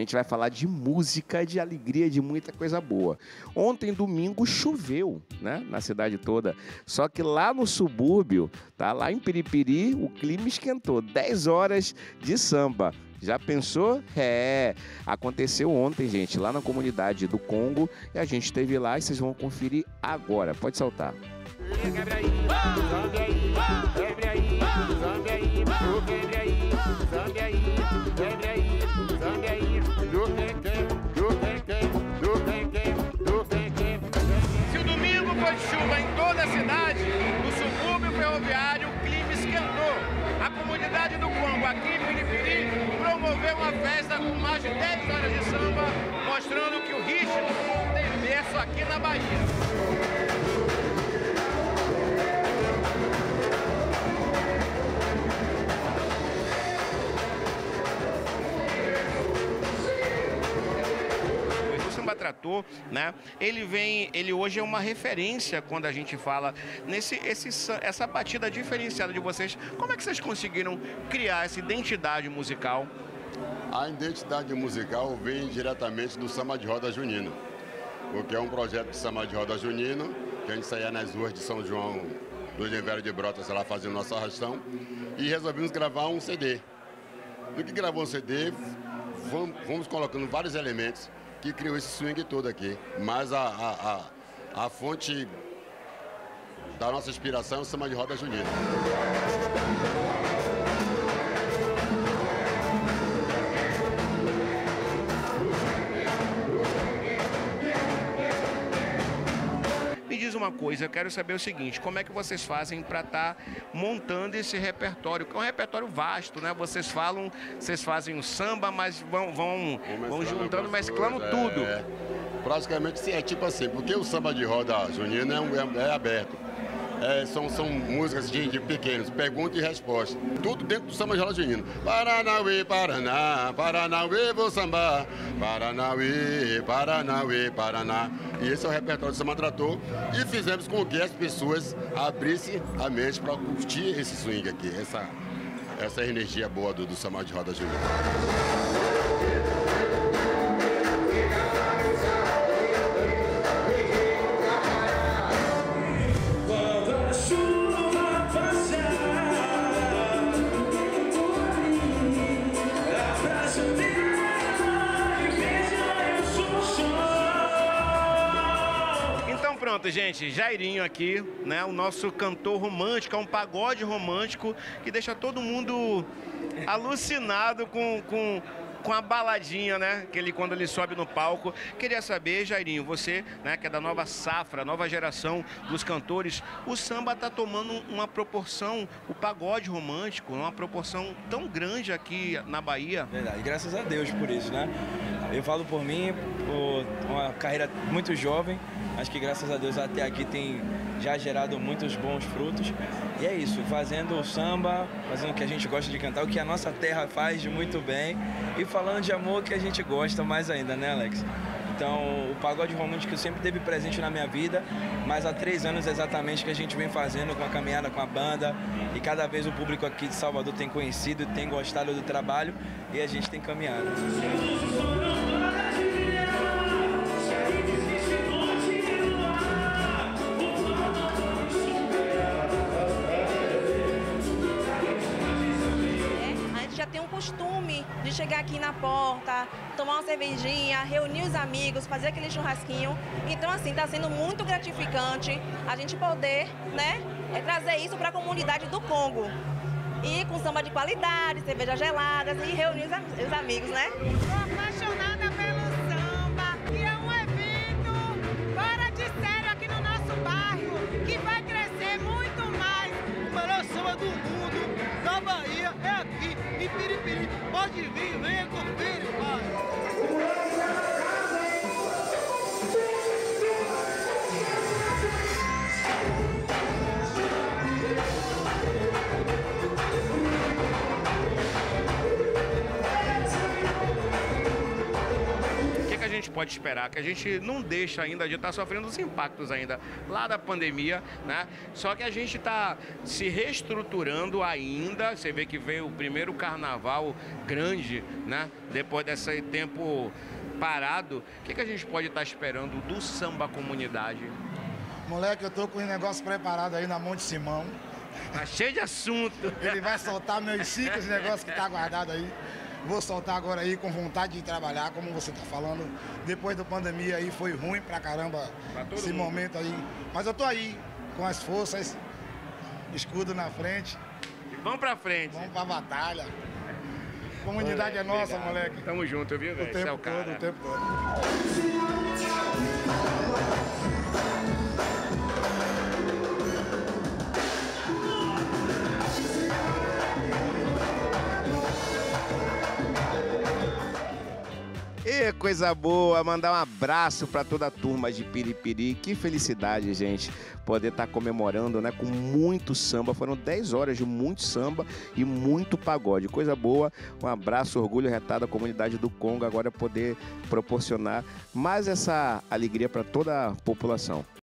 Gente vai falar de música, de alegria, de muita coisa boa. Ontem, domingo, choveu, né? Na cidade toda. Só que lá no subúrbio, tá? Lá em Piripiri, o clima esquentou. 10 horas de samba. Já pensou? É. Aconteceu ontem, gente, lá na comunidade do Congo. E a gente esteve lá e vocês vão conferir agora. Pode soltar. Quebra domingo foi chuva em toda a cidade, no subúrbio ferroviário o clima esquentou. A comunidade do Congo, aqui em Piripiri, promoveu uma festa com mais de 10 horas de samba, mostrando que o ritmo tem berço aqui na Bahia. Trator, né? Ele vem, ele hoje é uma referência quando a gente fala nesse esse, essa batida diferenciada de vocês. Como é que vocês conseguiram criar essa identidade musical? A identidade musical vem diretamente do Samba de Roda Junino, porque é um projeto de Samba de Roda Junino, que a gente saía nas ruas de São João do Oliveira de Brotas lá fazendo nossa arrastão, e resolvimos gravar um CD. No que gravou um CD, fomos colocando vários elementos que criou esse swing todo aqui. Mas a, a, a, a fonte da nossa inspiração é o samba de roda junina. Uma coisa, eu quero saber o seguinte, como é que vocês fazem para estar tá montando esse repertório? Que é um repertório vasto, né? Vocês falam, vocês fazem o samba, mas vão, vão, vão juntando, mesclando é, tudo. É, praticamente é tipo assim, porque o samba de roda junina é, um, é, é aberto é, são, são músicas de, de, pequenos, pergunta e resposta. Tudo dentro do samba geral junino. Paranauê, Paraná, Paranauê, vou sambar. Paranauê, Paranauê, Paraná. E esse é o repertório do Samba Trator. E fizemos com que as pessoas abrissem a mente para curtir esse swing aqui, essa, essa energia boa do, do samba de roda junina. Gente, Jairinho aqui, né? O nosso cantor romântico, é um pagode romântico que deixa todo mundo alucinado com, com, com a baladinha, né? Que ele, quando ele sobe no palco. Queria saber, Jairinho, você, né, que é da nova safra, nova geração dos cantores, o samba tá tomando uma proporção, o pagode romântico, uma proporção tão grande aqui na Bahia. Verdade, graças a Deus por isso, né? Eu falo por mim, por uma carreira muito jovem, Acho que graças a Deus até aqui tem já gerado muitos bons frutos. E é isso, fazendo o samba, fazendo o que a gente gosta de cantar, o que a nossa terra faz de muito bem e falando de amor que a gente gosta mais ainda, né, Alex? Então, o pagode romântico sempre teve presente na minha vida, mas há três anos exatamente que a gente vem fazendo com a caminhada com a banda e cada vez o público aqui de Salvador tem conhecido, tem gostado do trabalho e a gente tem caminhado. Costume de chegar aqui na porta, tomar uma cervejinha, reunir os amigos, fazer aquele churrasquinho. Então, assim, está sendo muito gratificante a gente poder, né, é trazer isso para a comunidade do Congo. E com samba de qualidade, cervejas geladas e reunir os, os amigos, né? Estou apaixonada pelo samba é um evento de sério aqui no nosso bairro que vai crescer muito mais. O melhor samba do mundo, da Bahia, é aqui Piripiri. Pode vir, venha conferir, gente pode esperar? Que a gente não deixa ainda de estar sofrendo os impactos ainda lá da pandemia, né? Só que a gente está se reestruturando ainda. Você vê que veio o primeiro carnaval grande, né? Depois desse tempo parado. O que, que a gente pode estar esperando do samba comunidade? Moleque, eu tô com um negócio preparado aí na Monte Simão. Tá cheio de assunto. Ele vai soltar meus cinco negócios que tá guardado aí. Vou soltar agora aí com vontade de trabalhar, como você tá falando. Depois da pandemia aí foi ruim pra caramba Pra esse mundo. momento aí. Mas eu tô aí, com as forças, escudo na frente, Vamos pra frente. vamos pra batalha. A comunidade é nossa, Obrigado. moleque. Tamo junto, viu, O velho? É tempo o cara. todo, o tempo todo. Coisa boa, mandar um abraço para toda a turma de Piripiri. Que felicidade, gente, poder estar comemorando, né, com muito samba. Foram 10 horas de muito samba e muito pagode. Coisa boa. Um abraço, orgulho retado à comunidade do Congo agora poder proporcionar mais essa alegria para toda a população.